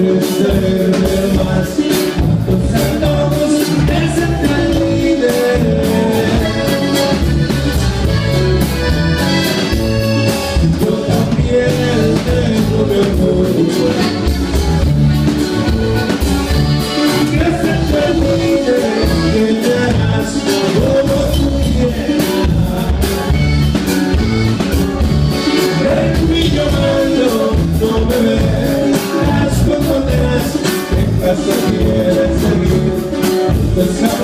Gülüşlerim bilmezsin Let's have